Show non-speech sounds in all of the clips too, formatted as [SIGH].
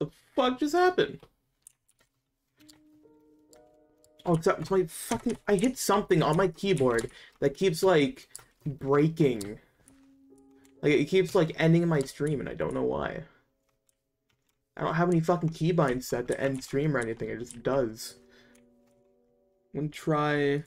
The fuck just happened? Oh, it's, my fucking... I hit something on my keyboard that keeps, like, breaking. Like, it keeps, like, ending my stream, and I don't know why. I don't have any fucking keybinds set to end stream or anything, it just does. I'm gonna try...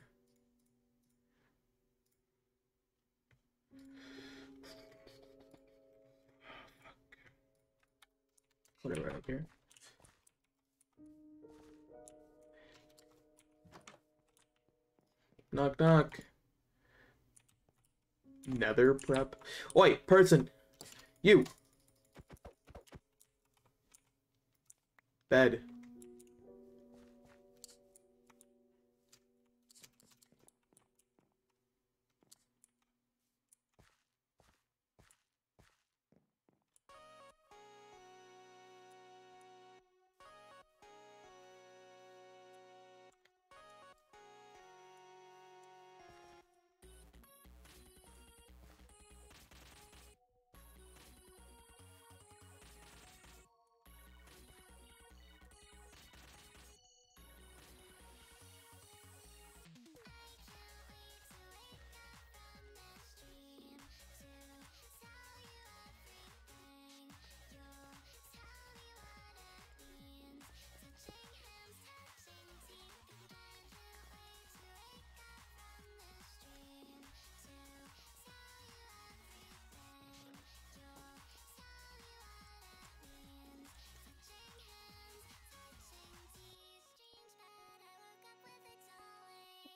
Whatever, I don't care. Knock knock. Nether prep. Oi, person! You! Bed.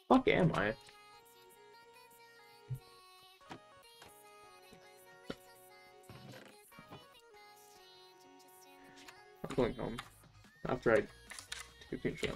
Fuck am I? I'm going home. After I take a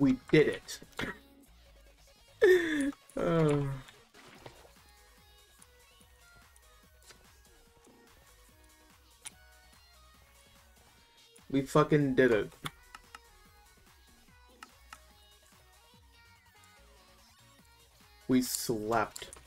We did it. Uh. [SIGHS] We fucking did it. We slept.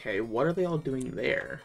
Okay, what are they all doing there?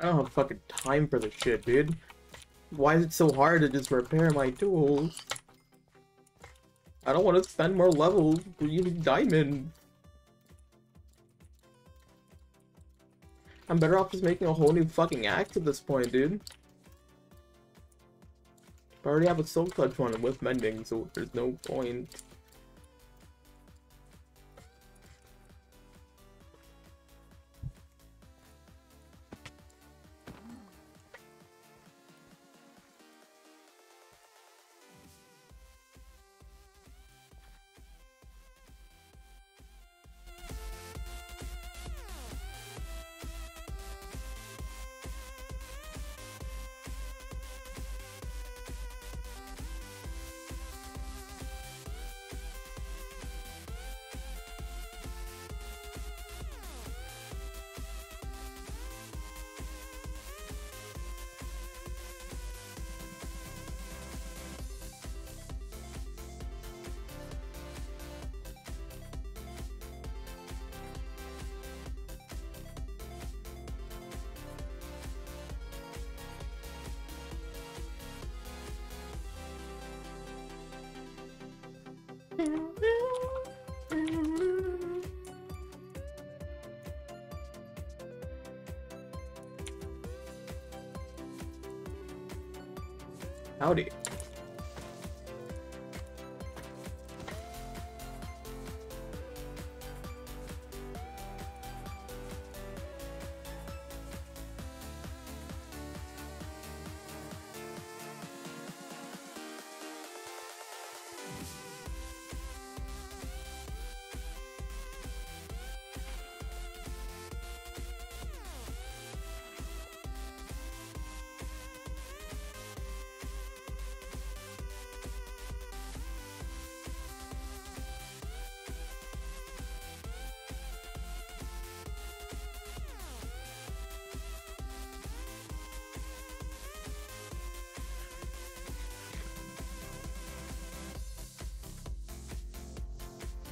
I don't have fucking time for this shit, dude. Why is it so hard to just repair my tools? I don't want to spend more levels for using diamond. I'm better off just making a whole new fucking axe at this point, dude. I already have a silk touch one with mending, so there's no point.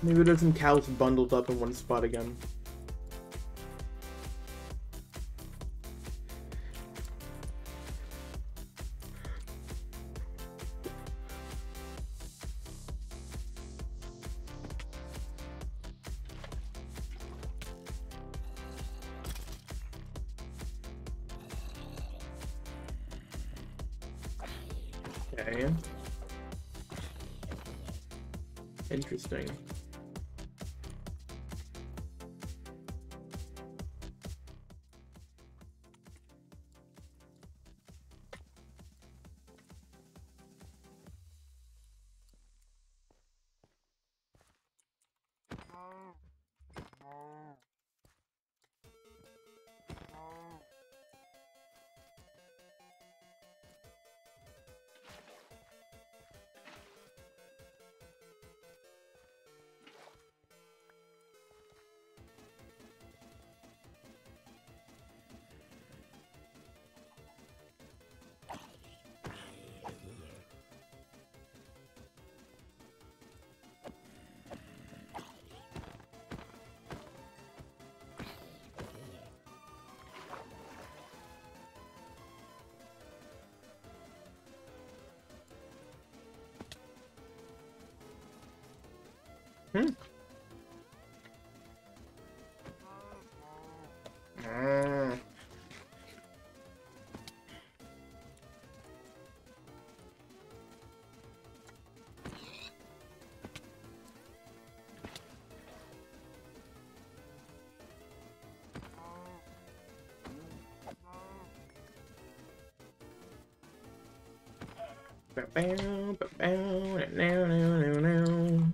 Maybe there's some cows bundled up in one spot again. Hmm. Mm. Ba-bow, ba-bow, now, now, now, now.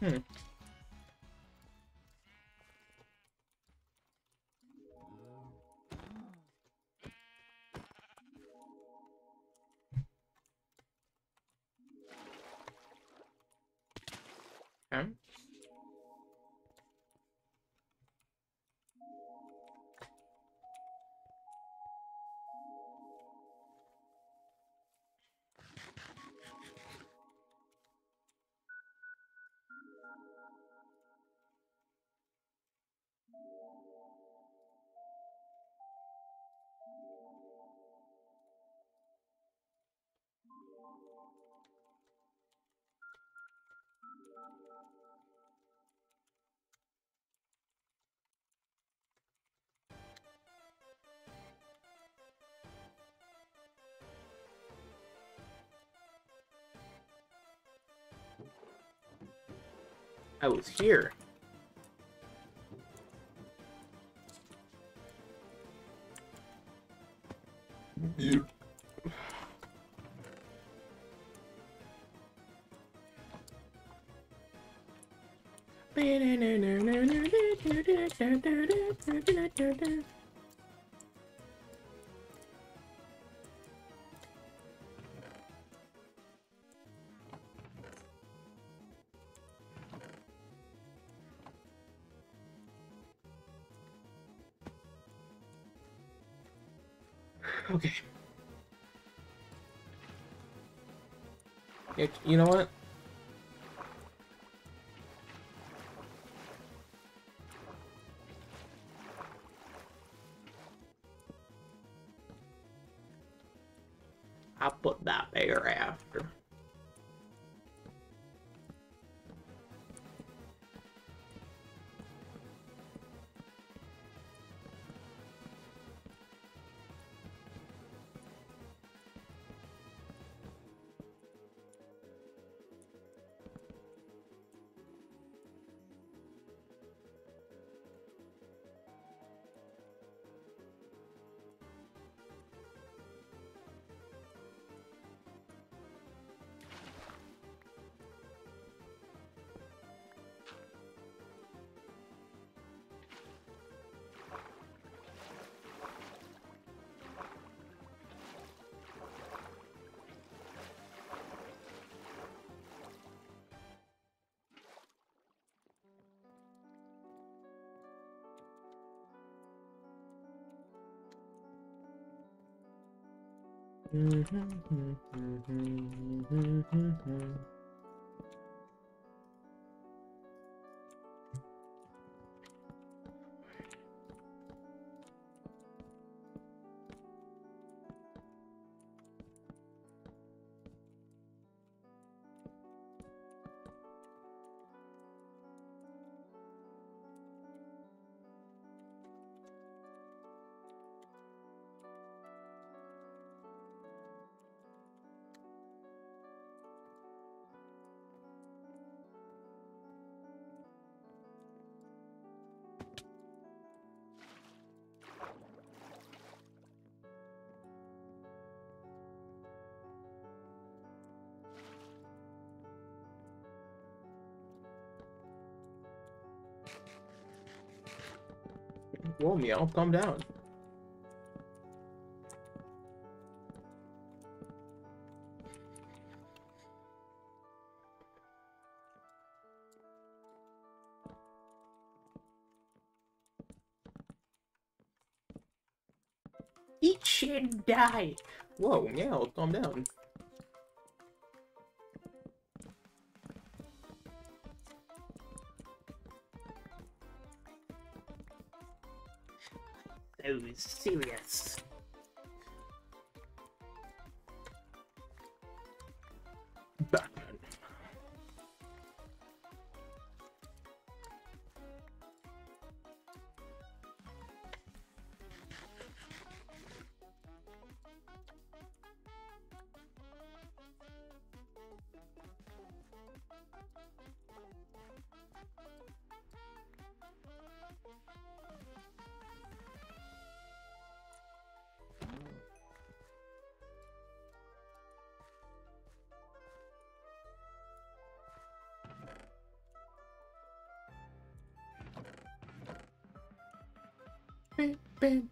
Hmm. I was here. You. Okay. Yeah, you know what? Mm-hmm. mm-hmm. mm-hmm. mm-hmm. Meow, calm down. Eat shit die! Whoa, meow, calm down.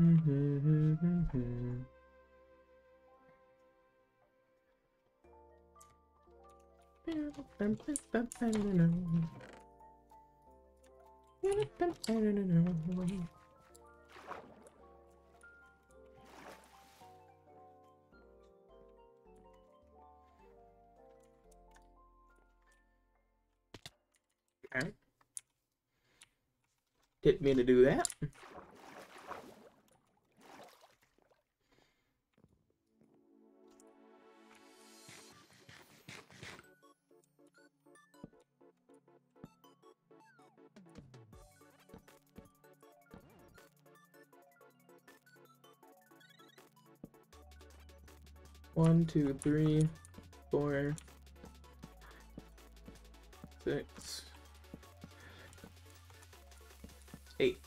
Okay. Didn't mean to do that. Two, three, four, six, eight.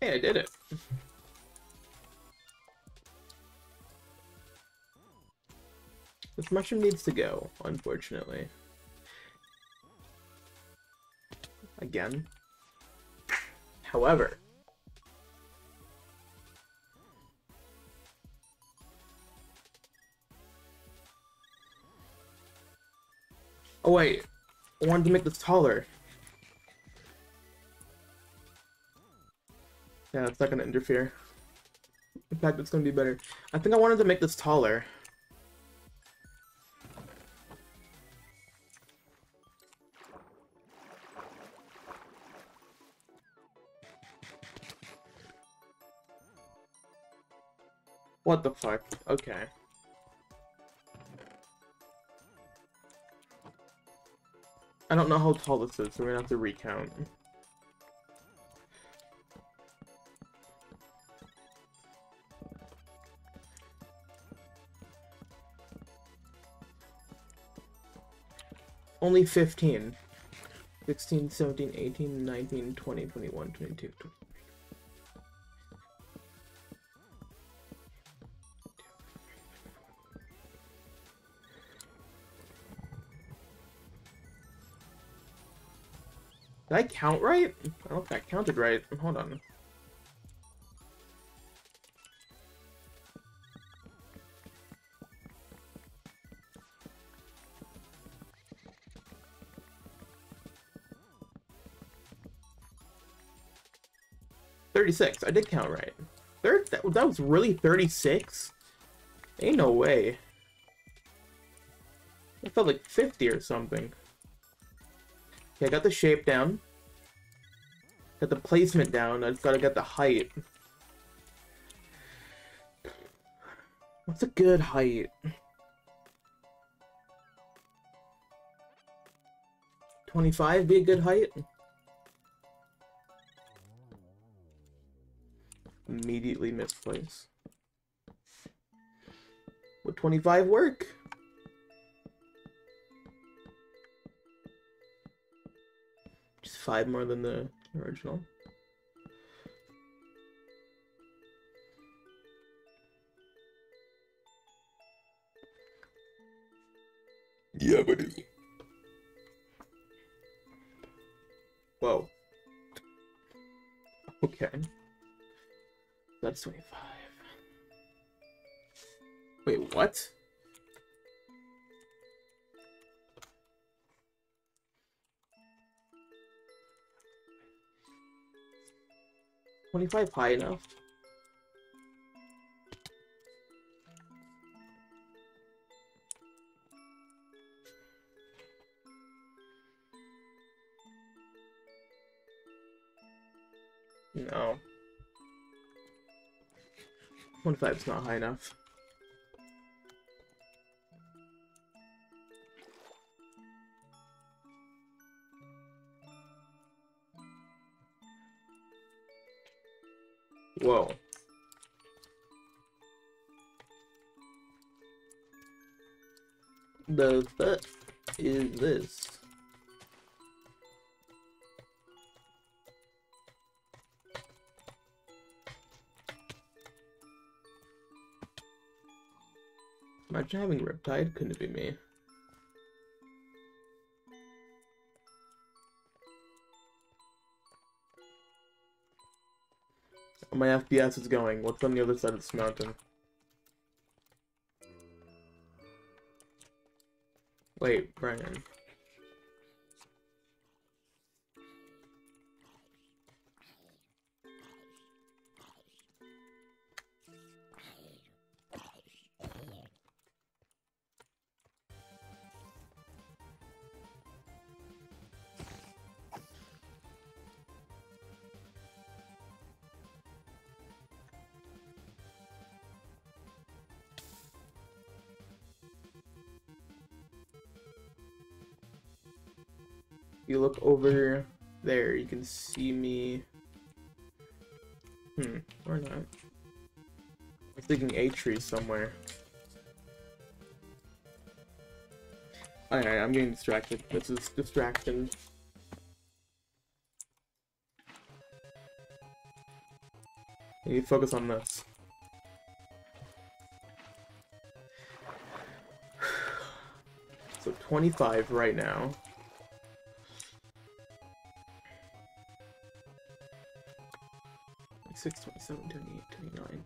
Hey, I did it. This mushroom needs to go, unfortunately. Again. However, Oh wait, I wanted to make this taller. Yeah, it's not gonna interfere. In fact, it's gonna be better. I think I wanted to make this taller. What the fuck? Okay. I don't know how tall this is, so we're gonna have to recount. Only 15. 16, 17, 18, 19, 20, 21, 22, 23. I count right? I don't know if that counted right. Hold on. Thirty-six. I did count right. Third. That, that was really thirty-six. Ain't no way. It felt like 50 or something. Okay, I got the shape down. Got the placement down. I just gotta get the height. What's a good height? 25 be a good height? Immediately misplace. Would 25 work? Five more than the original. Yeah, buddy. Whoa. Okay. That's 25. Wait, what? Twenty-five high enough? No. 25 is not high enough. Couldn't it be me? My FPS is going. What's on the other side of this mountain? Wait, Brian. You look over there, you can see me. Hmm, or not. I'm thinking a tree somewhere. Alright, I'm getting distracted. This is distraction. To focus on this. [SIGHS] So 25 right now. 26, 27, 28, 29,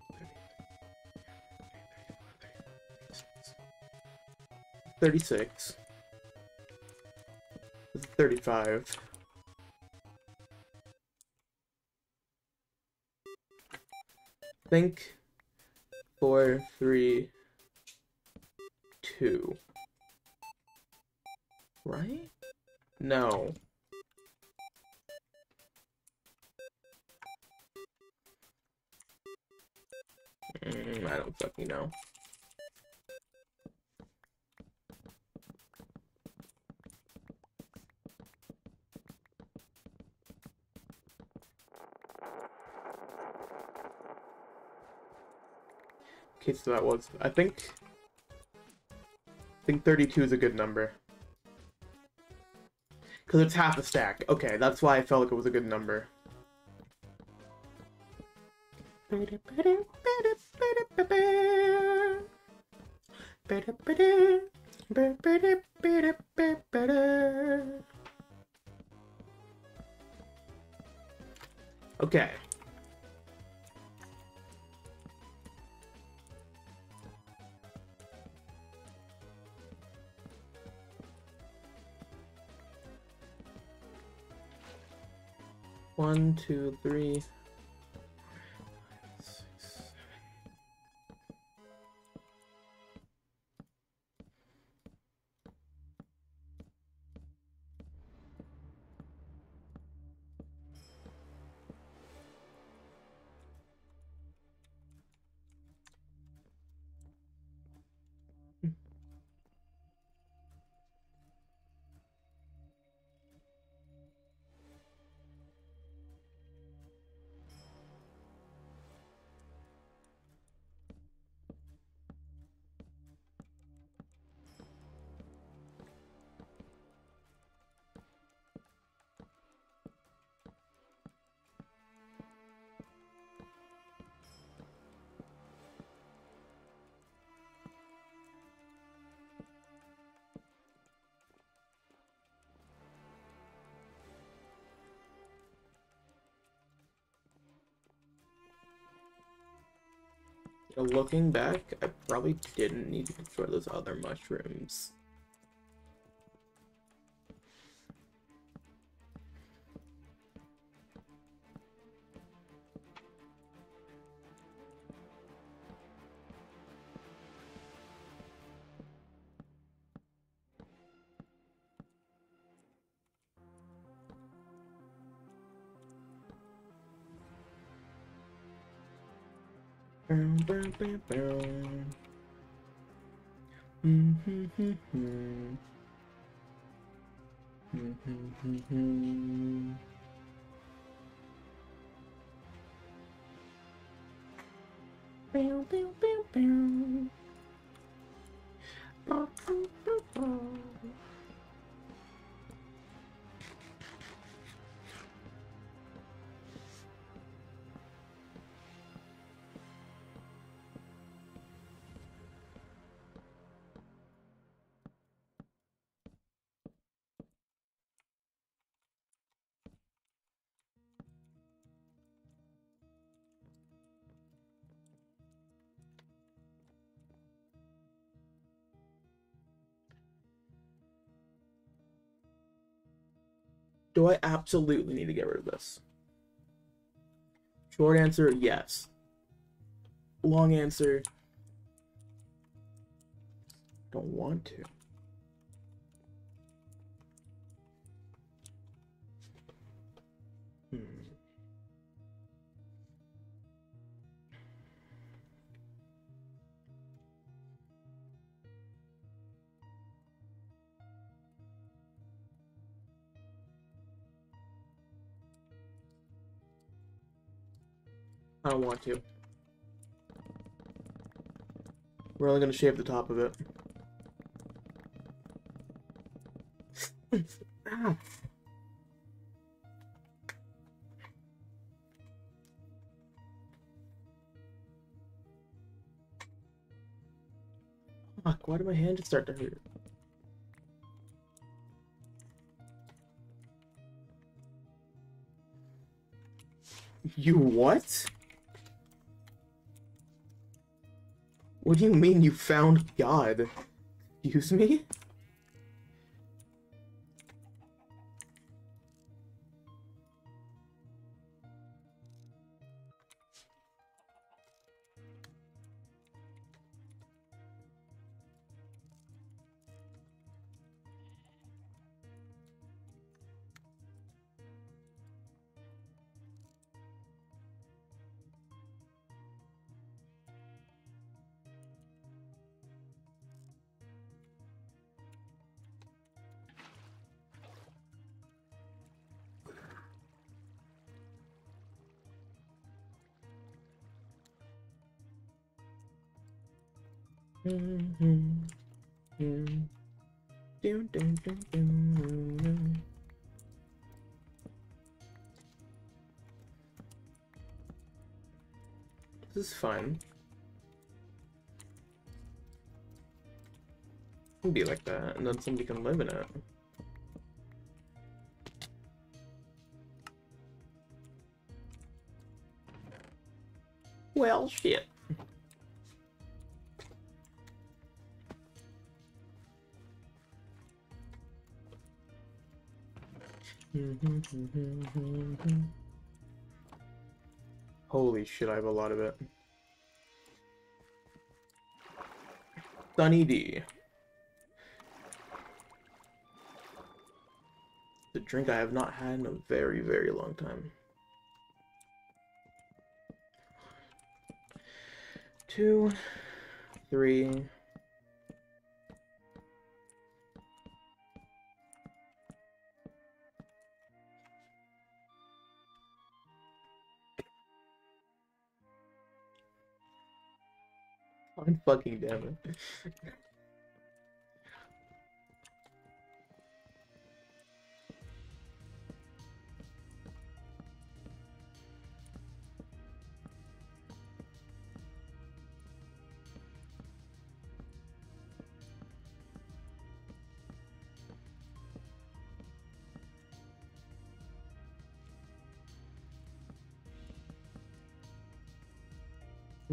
30, 36. 35. Think four, three, two. Right? No. Mm, I know. Okay, so that was, I think, I think 32 is a good number. Because it's half a stack. Okay, that's why I felt like it was a good number. Okay. One, two, three, Looking back, I probably didn't need to destroy those other mushrooms. Bow, bow, bow, bow. Do I absolutely need to get rid of this? Short answer, yes. Long answer, don't want to. I don't want to. We're only gonna shave the top of it. ah. [LAUGHS] Fuck, why did my hand just start to hurt? You what? What do you mean you found God? Excuse me? Is fun. It can be like that, and then somebody can live in it. Well, shit. [LAUGHS] Holy shit, I have a lot of it. Sunny D. The drink I have not had in a very, very long time. Two, three, God [LAUGHS] fucking damn it.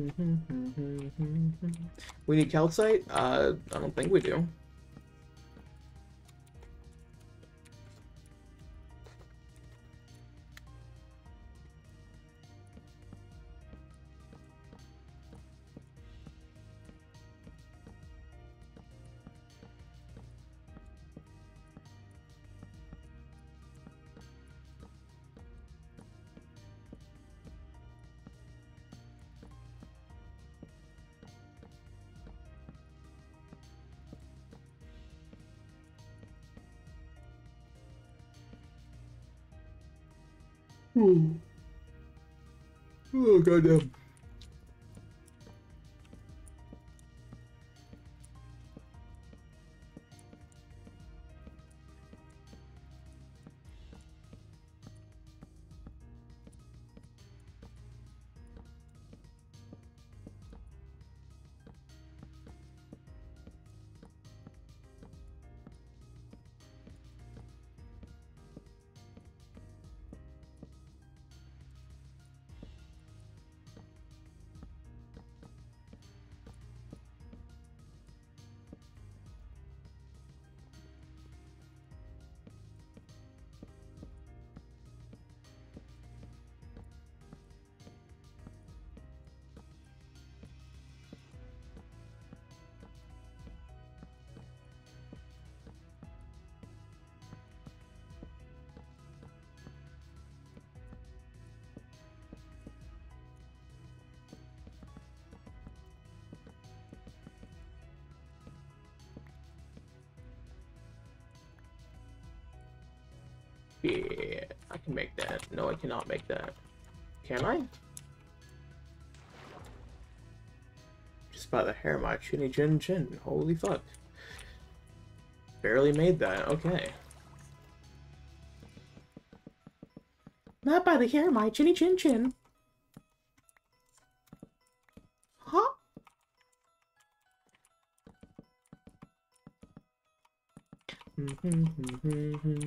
Mm-hmm. Mm-hmm. Mm-hmm. We need calcite? Uh, I don't think we do. Goddamn. Yeah, I can make that. No, I cannot make that. Can I? Just by the hair, my chinny chin chin. Holy fuck. Barely made that. Okay. Not by the hair, my chinny chin chin. Huh? Mm-hmm, mm-hmm, mm-hmm.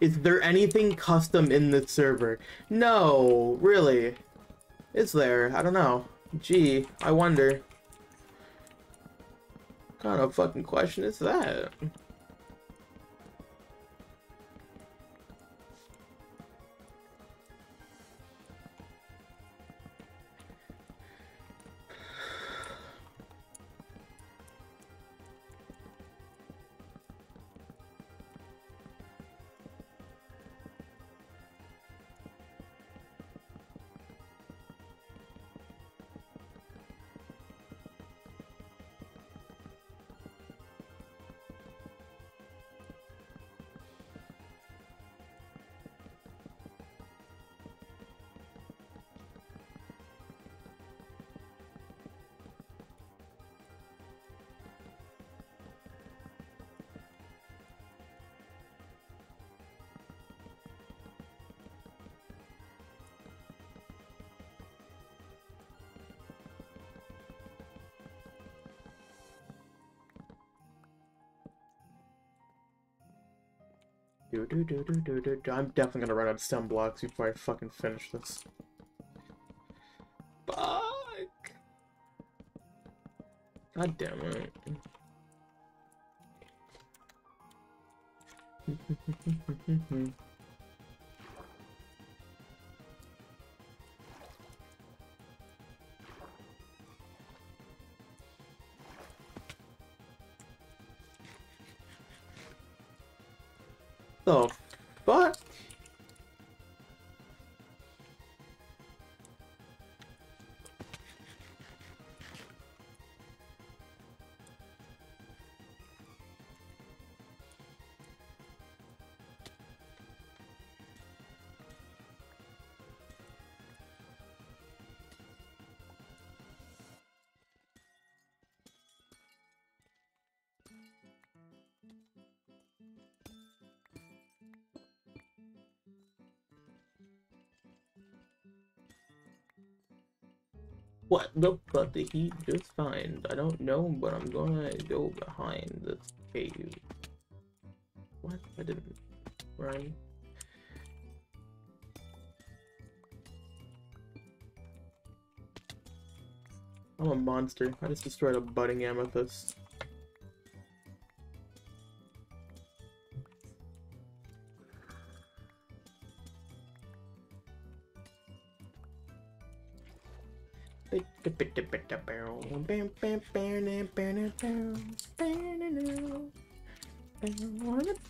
Is there anything custom in this server? No, really. Is there? I don't know. Gee, I wonder. What kind of fucking question is that? Do, do, do, do, do, do. I'm definitely gonna run out of stem blocks before I fucking finish this. Fuck! God damn it. [LAUGHS] What the fuck did he just find? I don't know, but I'm gonna go behind this cave. What? I didn't run. I'm a monster. I just destroyed a budding amethyst. Fuck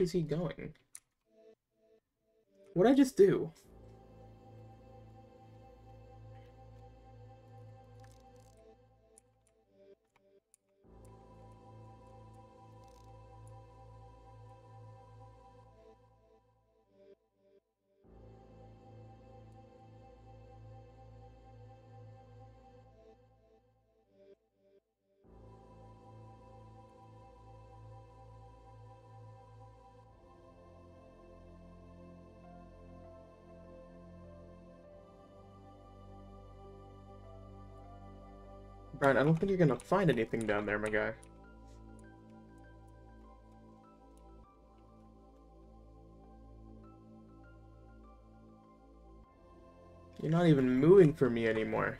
is he going? What'd I just do? Brian, I don't think you're gonna find anything down there, my guy. You're not even moving for me anymore.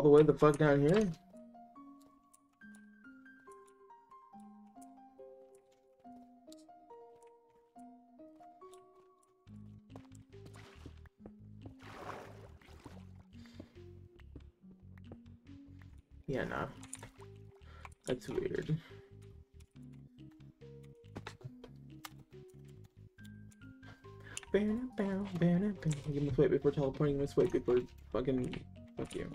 All the way the fuck down here? Yeah, nah. That's weird. Give me wait before teleporting, let's wait before fucking fuck you.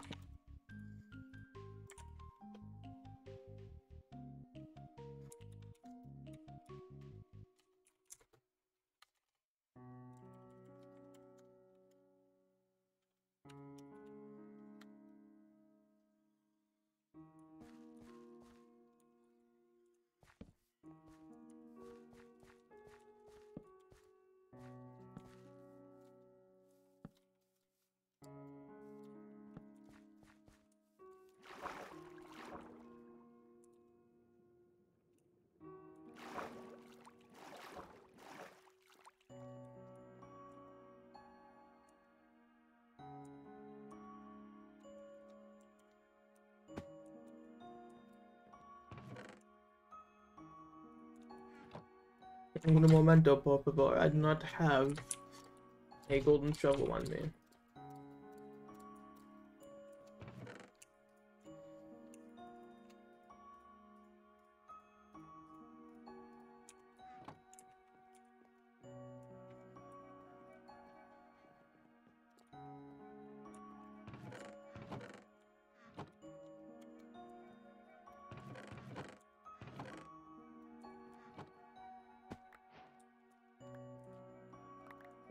Un momento, por favor. I do not have a golden shovel on me.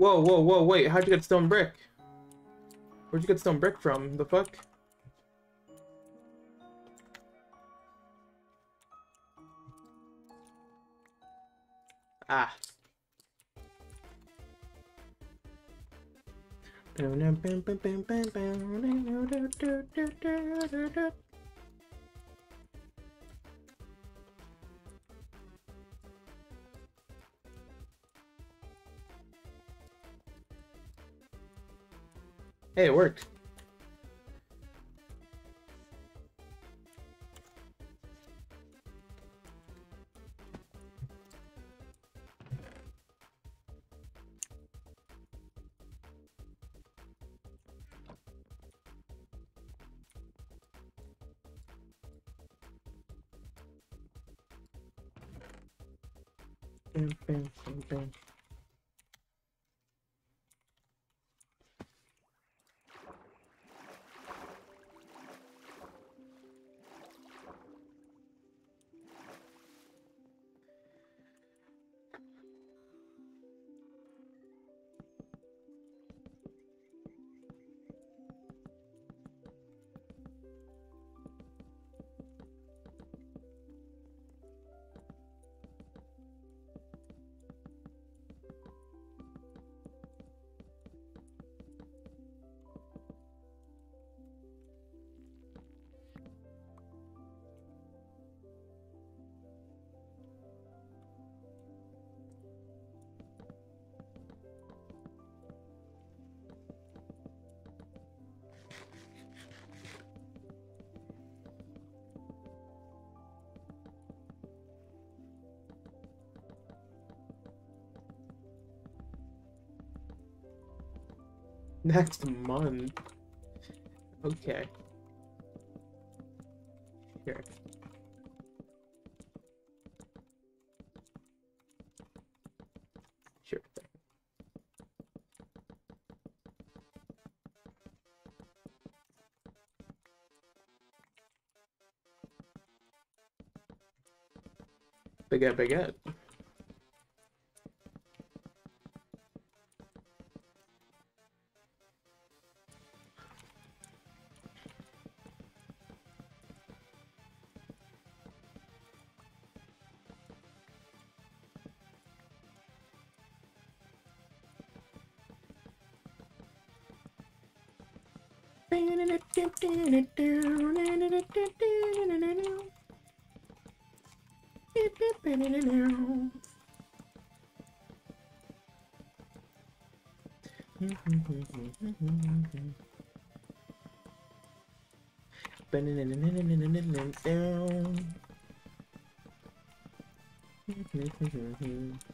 Whoa, whoa, whoa, wait, how'd you get stone brick? Where'd you get stone brick from? The fuck? Ah. Hey, it worked. Next month. Okay. Here. Sure thing. Baguette, baguette. The [LAUGHS]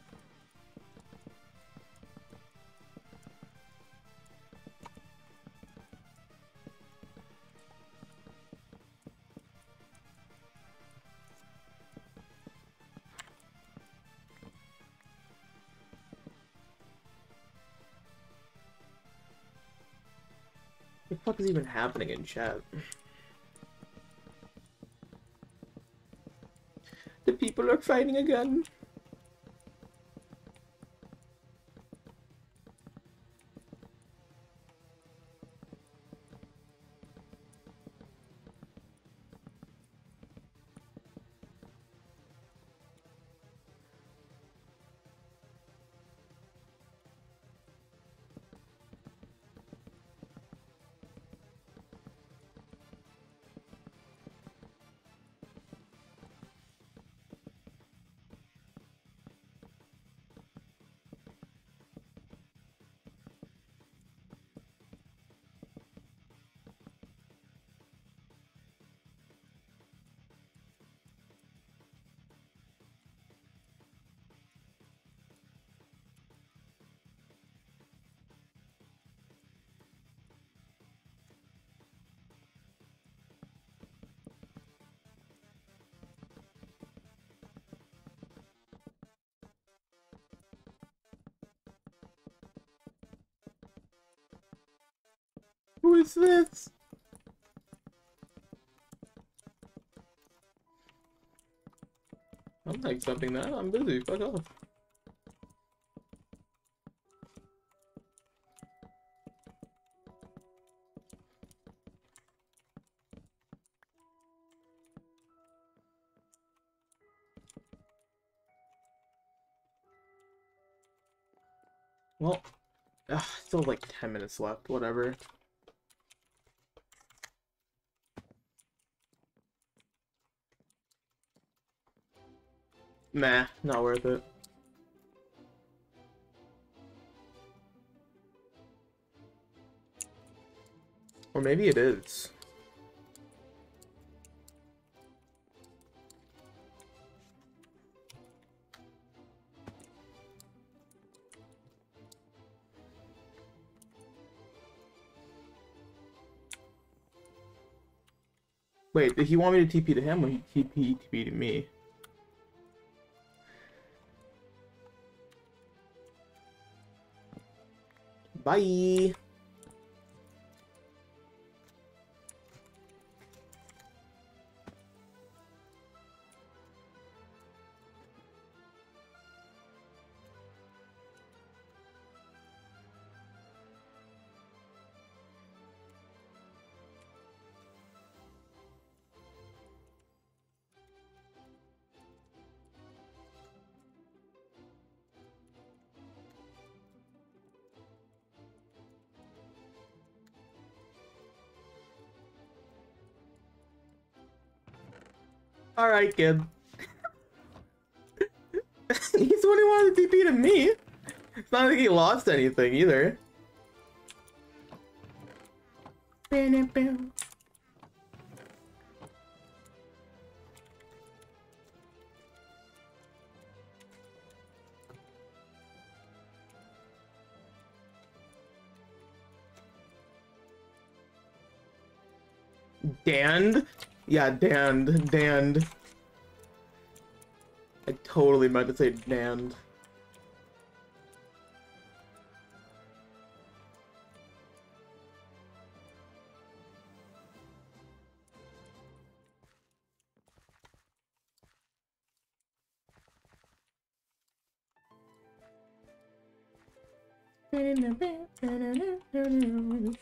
fuck is even happening in chat? [LAUGHS] The people are fighting again. Who is this? I'm not accepting that. I'm busy. Fuck off. Well, Ugh, still like 10 minutes left, whatever. Meh, not worth it. Or maybe it is. Wait, did he want me to TP to him or he TP, TP to me? Bye! Alright, kid. [LAUGHS] He's the one who wanted to TP to me. It's not like he lost anything either. Dand? Yeah, dand, dand. I totally meant to say damned.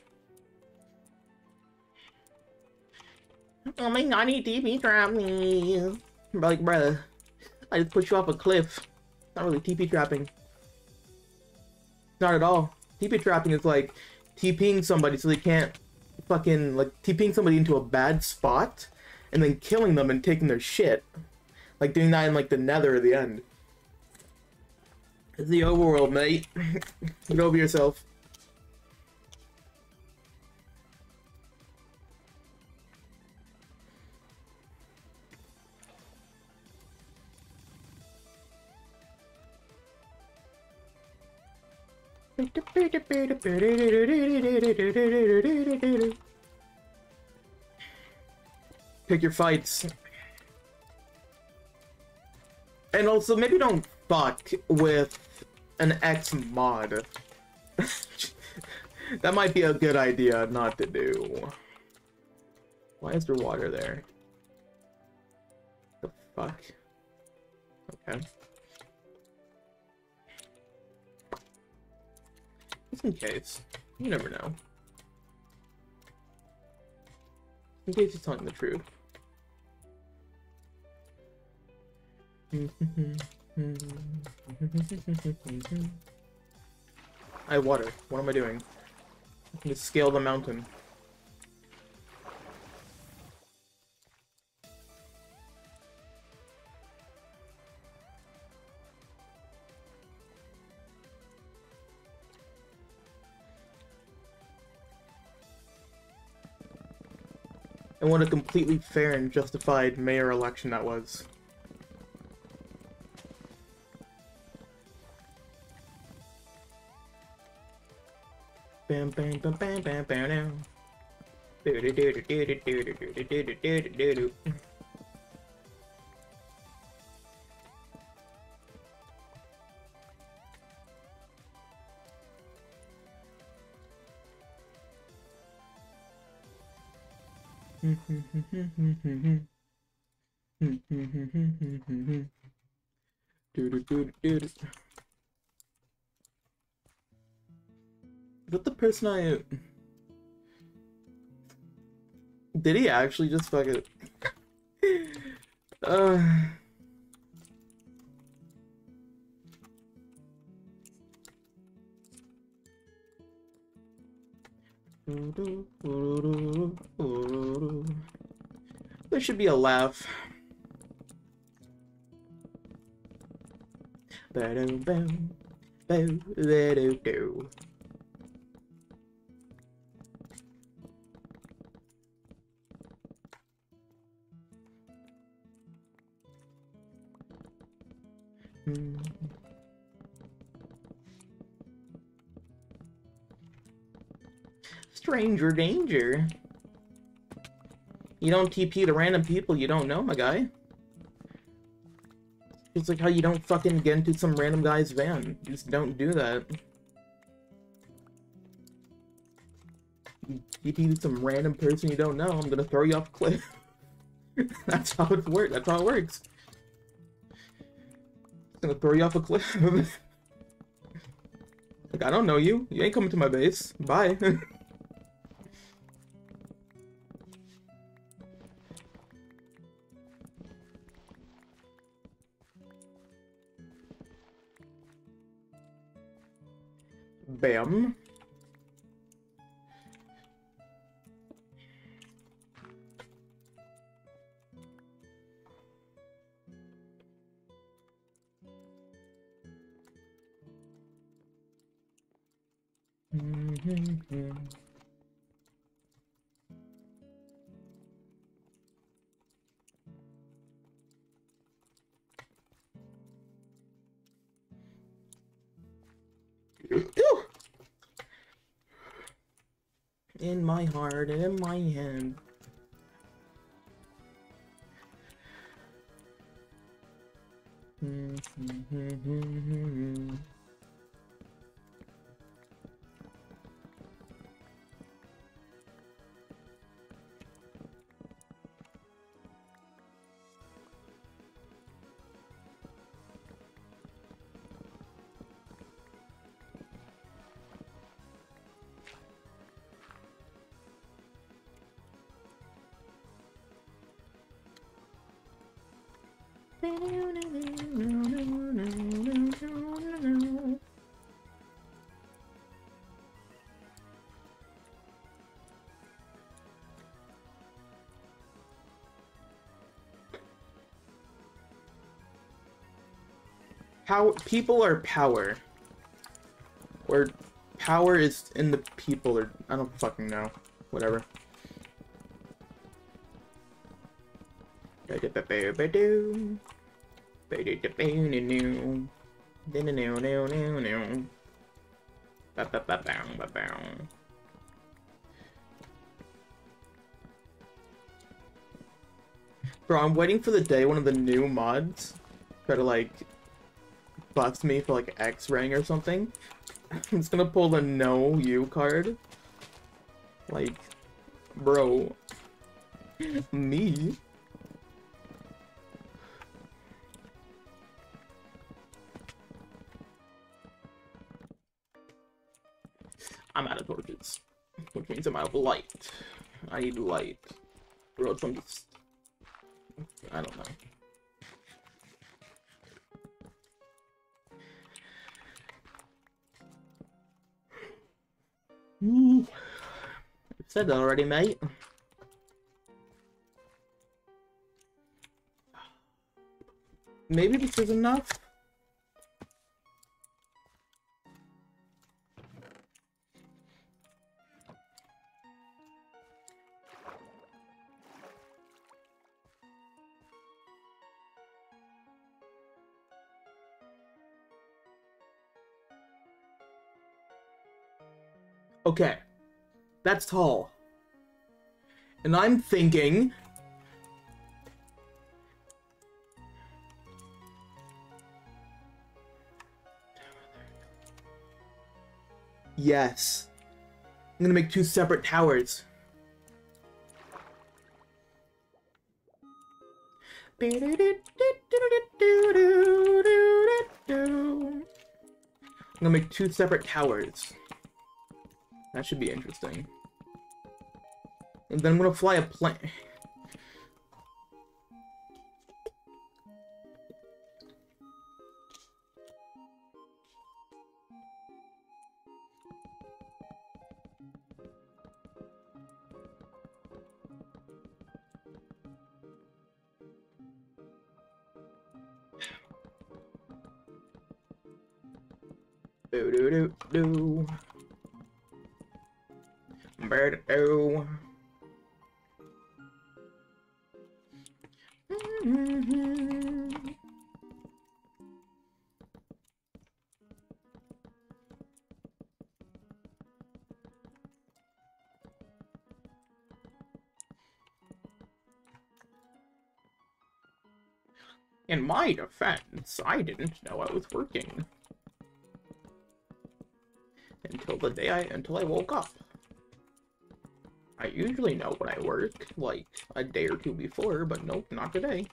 [LAUGHS] Oh my he TP trap me. Like, bruh, I just put you off a cliff. Not really TP trapping. Not at all. TP trapping is like TPing somebody so they can't fucking, like, TPing somebody into a bad spot and then killing them and taking their shit. Like doing that in, like, the nether at the end. It's the overworld, mate. [LAUGHS] Get over yourself. Pick your fights. And also, maybe don't fuck with an X mod. [LAUGHS] that might be a good idea not to do. Why is there water there? The fuck? Okay. Just in case. You never know. In case he's telling the truth. [LAUGHS] I water. What am I doing? I can just scale the mountain. And what a completely fair and justified mayor election that was. Bam bam bam bam bam bam now. Do do do do do do do do do do do do do Is that the person I did he actually just fuck it? uh... There should be a laugh. Ba-dum-bum, bo-ba-do-do. Hmm. Stranger danger. You don't TP to random people you don't know, my guy. It's like how you don't fucking get into some random guy's van. You just don't do that. You TP to some random person you don't know, I'm gonna throw you off a cliff. [LAUGHS] That's how it works. That's how it works. It's gonna throw you off a cliff. [LAUGHS] like, I don't know you. You ain't coming to my base. Bye. [LAUGHS] Bam. My heart and in my hand. Mm-hmm. How people are power. Or power is in the people, or I don't fucking know. Whatever. Bro, I'm waiting for the day one of the new mods try to like bust me for like X-raying or something. [LAUGHS] I'm just gonna pull the no you card. Like, bro. [LAUGHS] me? Of light. I need light. Some just... I don't know. Ooh. I've said that already, mate. Maybe this is enough? Okay. That's tall. And I'm thinking... Yes. I'm gonna make two separate towers. I'm gonna make two separate towers. That should be interesting. And then I'm gonna fly a plane. My defense, I didn't know I was working. Until the day I until I woke up. I usually know when I work, like a day or two before, but nope, not today.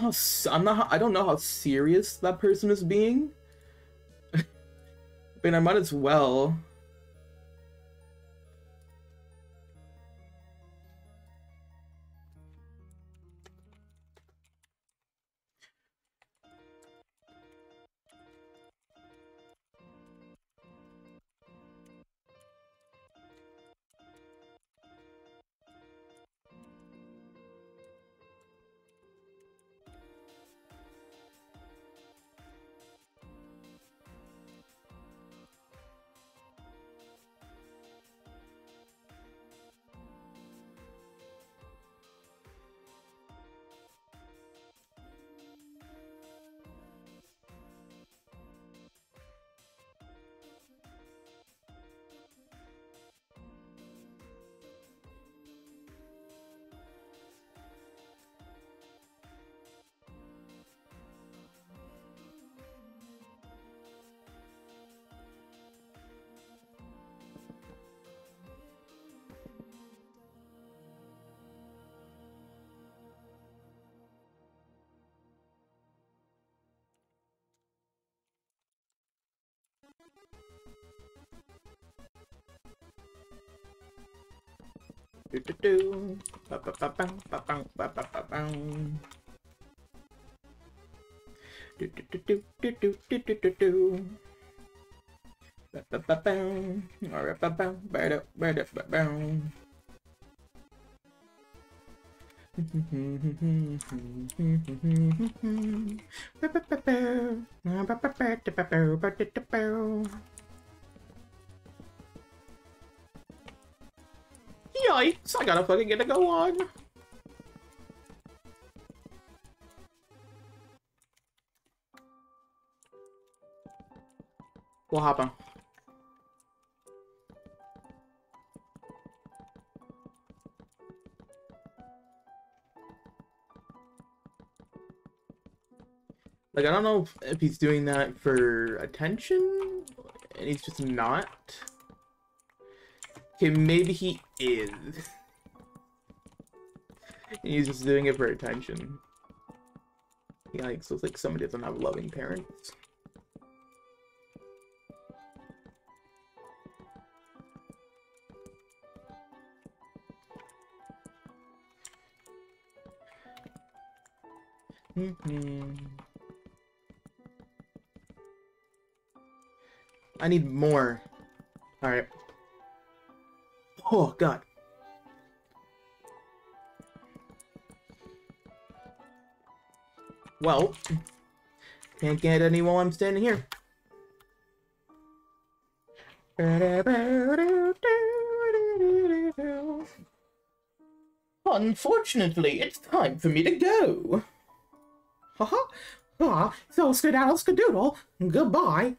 How, I'm not I don't know how serious that person is being. Mean, I might as well. Do do do. Ba ba ba bang, ba bang, ba ba ba bang. Do do do do do do do do do do. Ba ba ba bang. Alright, ba bang, ba da ba da ba bang. Ba ba ba ba. Ba ba ba ba da ba ba ba da da ba. Yikes, I gotta fucking get to go on. What happened? Like, I don't know if, if he's doing that for attention, and he's just not. Okay, maybe he is. He's just doing it for attention. Yikes, looks like somebody doesn't have loving parents. Mhm. I need more. Alright. Oh, God. Well, can't get any while I'm standing here. Unfortunately, it's time for me to go. Haha. Ah, so skedaddle skedoodle. Goodbye.